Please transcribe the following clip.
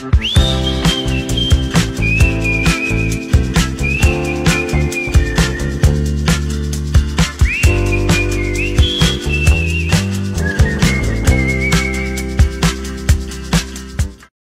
Bye.